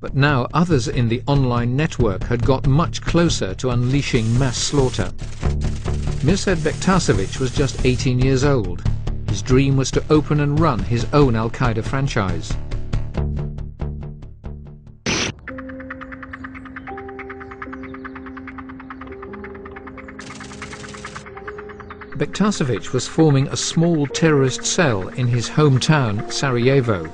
But now others in the online network had got much closer to unleashing mass slaughter. Mirsad Bektasevic was just 18 years old. His dream was to open and run his own Al-Qaeda franchise. Bektasevic was forming a small terrorist cell in his hometown, Sarajevo.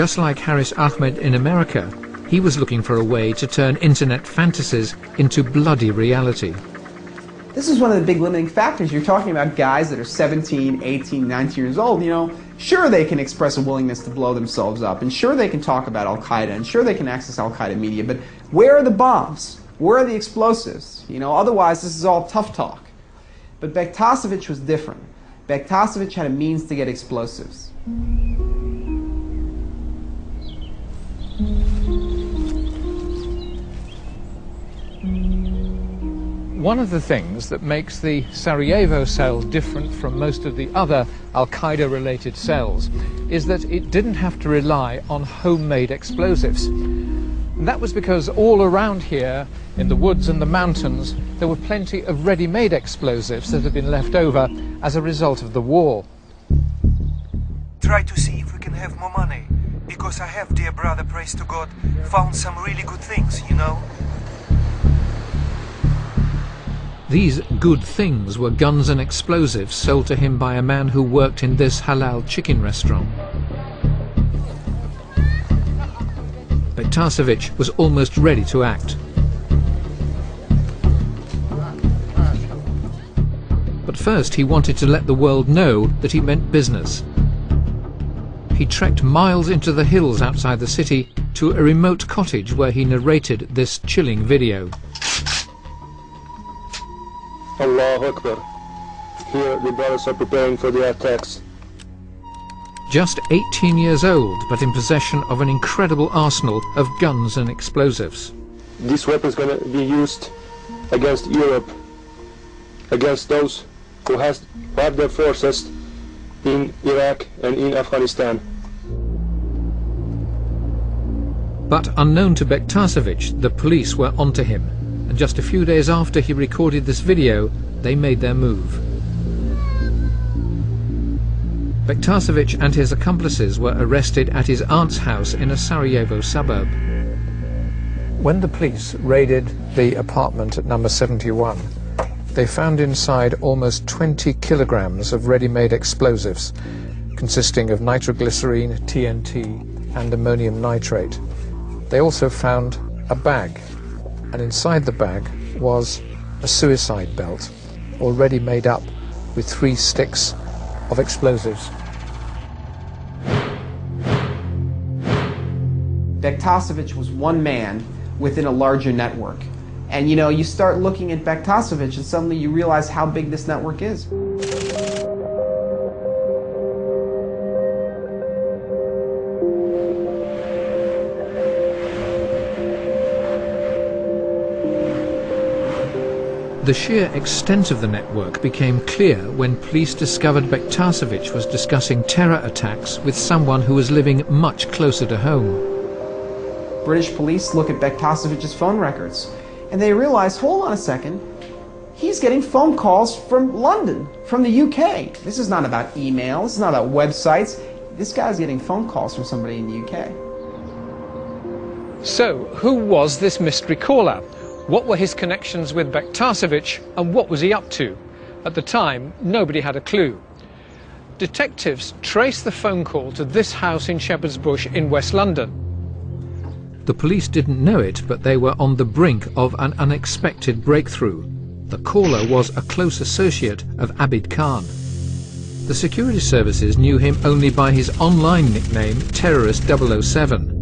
Just like Haris Ahmed in America, he was looking for a way to turn internet fantasies into bloody reality. This is one of the big limiting factors. You're talking about guys that are 17, 18, 19 years old. You know, sure they can express a willingness to blow themselves up, and sure they can talk about Al Qaeda, and sure they can access Al Qaeda media, but where are the bombs? Where are the explosives? You know, otherwise this is all tough talk. But Bektasevic was different. Bektasevic had a means to get explosives. One of the things that makes the Sarajevo cell different from most of the other Al Qaeda related cells is that it didn't have to rely on homemade explosives. And that was because all around here, in the woods and the mountains, there were plenty of ready made explosives that had been left over as a result of the war. Try to see if we can have more money. Because I have, dear brother, praise to God, found some really good things, you know. These good things were guns and explosives sold to him by a man who worked in this halal chicken restaurant. Bektasevic was almost ready to act. But first he wanted to let the world know that he meant business. He trekked miles into the hills outside the city to a remote cottage where he narrated this chilling video. Allahu Akbar. Here the brothers are preparing for the attacks. Just 18 years old, but in possession of an incredible arsenal of guns and explosives. This weapon is going to be used against Europe, against those who, has, who have their forces in Iraq and in Afghanistan. But unknown to Bektasevic, the police were onto him and just a few days after he recorded this video, they made their move. Bektasevic and his accomplices were arrested at his aunt's house in a Sarajevo suburb. When the police raided the apartment at number 71, they found inside almost 20 kilograms of ready-made explosives, consisting of nitroglycerine, TNT, and ammonium nitrate. They also found a bag and inside the bag was a suicide belt already made up with three sticks of explosives. Bektasevic was one man within a larger network. And you know, you start looking at Bektasevic and suddenly you realize how big this network is. The sheer extent of the network became clear when police discovered Bektasevic was discussing terror attacks with someone who was living much closer to home. British police look at Bektasevic's phone records and they realize, hold on a second, he's getting phone calls from London, from the UK. This is not about email, this is not about websites. This guy's getting phone calls from somebody in the UK. So, who was this mystery caller? What were his connections with Bektasevic and what was he up to? At the time, nobody had a clue. Detectives traced the phone call to this house in Shepherd's Bush in West London. The police didn't know it, but they were on the brink of an unexpected breakthrough. The caller was a close associate of Abid Khan. The security services knew him only by his online nickname, Terrorist 007.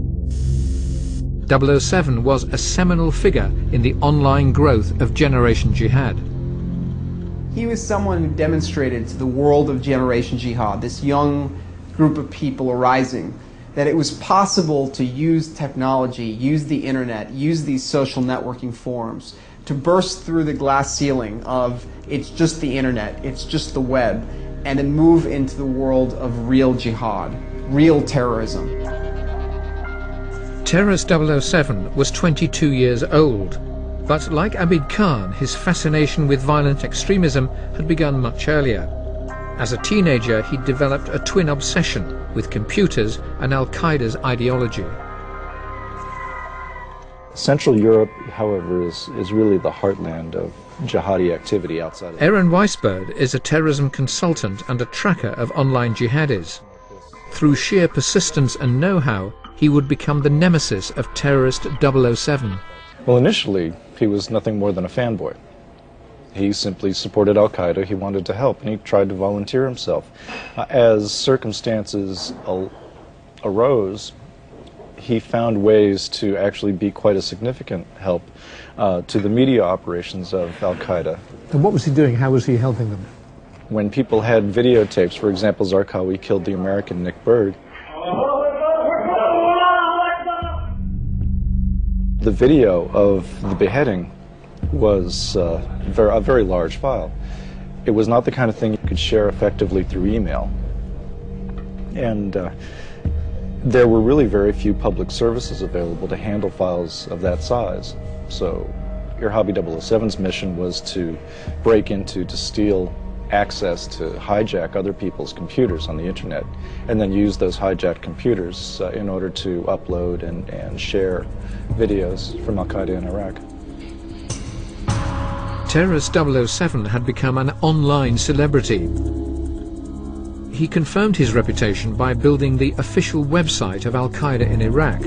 007 was a seminal figure in the online growth of Generation Jihad. He was someone who demonstrated to the world of Generation Jihad, this young group of people arising, that it was possible to use technology, use the internet, use these social networking forums to burst through the glass ceiling of it's just the internet, it's just the web, and then move into the world of real jihad, real terrorism. Terrorist 007 was 22 years old, but like Abid Khan, his fascination with violent extremism had begun much earlier. As a teenager, he developed a twin obsession with computers and Al Qaeda's ideology. Central Europe, however, is, is really the heartland of jihadi activity outside of. Aaron Weisburd is a terrorism consultant and a tracker of online jihadis. Through sheer persistence and know how, he would become the nemesis of terrorist 007. Well, initially, he was nothing more than a fanboy. He simply supported Al Qaeda, he wanted to help, and he tried to volunteer himself. Uh, as circumstances al- arose, he found ways to actually be quite a significant help uh, to the media operations of Al Qaeda. And what was he doing? How was he helping them? When people had videotapes, for example, Zarqawi killed the American Nick Berg. The video of the beheading was uh, a very large file. It was not the kind of thing you could share effectively through email. And uh, there were really very few public services available to handle files of that size. So Irhabi 007's mission was to break into, to steal access to hijack other people's computers on the internet and then use those hijacked computers uh, in order to upload and, and share videos from Al Qaeda in Iraq. Terrorist 007 had become an online celebrity. He confirmed his reputation by building the official website of Al Qaeda in Iraq.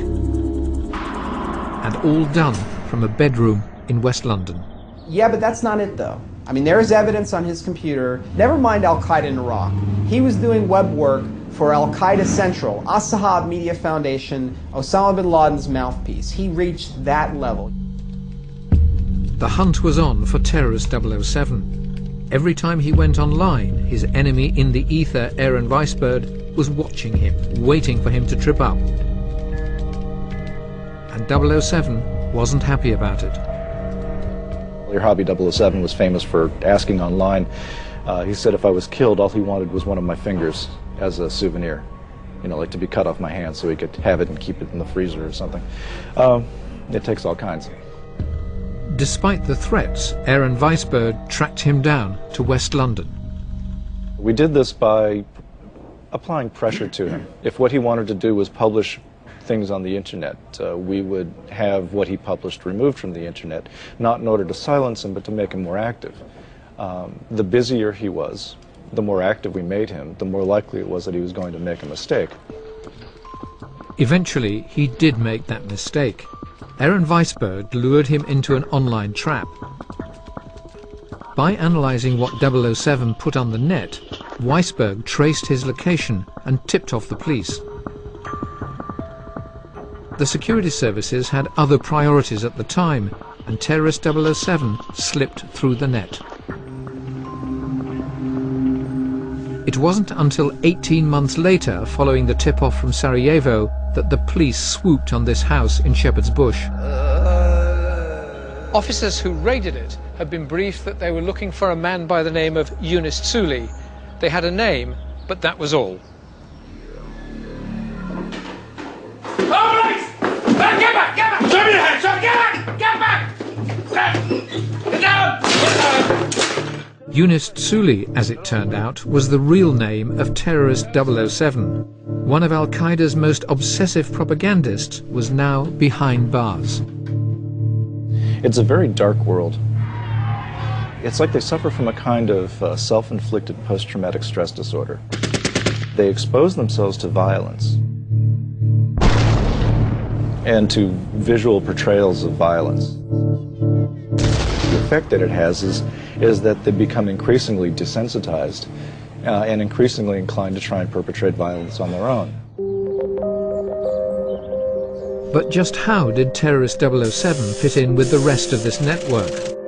And all done from a bedroom in West London. Yeah, but that's not it though. I mean, there is evidence on his computer. Never mind Al Qaeda in Iraq. He was doing web work for Al Qaeda Central, As-Sahab Media Foundation, Osama bin Laden's mouthpiece. He reached that level. The hunt was on for Terrorist 007. Every time he went online, his enemy in the ether, Aaron Weisburd, was watching him, waiting for him to trip up. And 007 wasn't happy about it. Irhabi 007 was famous for asking online. Uh, he said if I was killed, all he wanted was one of my fingers as a souvenir. You know, like to be cut off my hand so he could have it and keep it in the freezer or something. Um, it takes all kinds. Despite the threats, Aaron Weisburd tracked him down to West London. We did this by applying pressure to him. If what he wanted to do was publish things on the internet, uh, we would have what he published removed from the internet, not in order to silence him, but to make him more active. Um, the busier he was, the more active we made him, the more likely it was that he was going to make a mistake. Eventually, he did make that mistake. Aaron Weisburd lured him into an online trap. By analysing what 007 put on the net, Weisburd traced his location and tipped off the police. The security services had other priorities at the time, and terrorist 007 slipped through the net. It wasn't until 18 months later, following the tip-off from Sarajevo, that the police swooped on this house in Shepherd's Bush. Officers who raided it had been briefed that they were looking for a man by the name of Yunus Tsouli. They had a name, but that was all. Yunus Tsouli, as it turned out, was the real name of terrorist 007. One of Al Qaeda's most obsessive propagandists was now behind bars. It's a very dark world. It's like they suffer from a kind of uh, self inflicted post traumatic stress disorder. They expose themselves to violence and to visual portrayals of violence. The effect that it has is, is that they become increasingly desensitized uh, and increasingly inclined to try and perpetrate violence on their own. But just how did Terrorist 007 fit in with the rest of this network?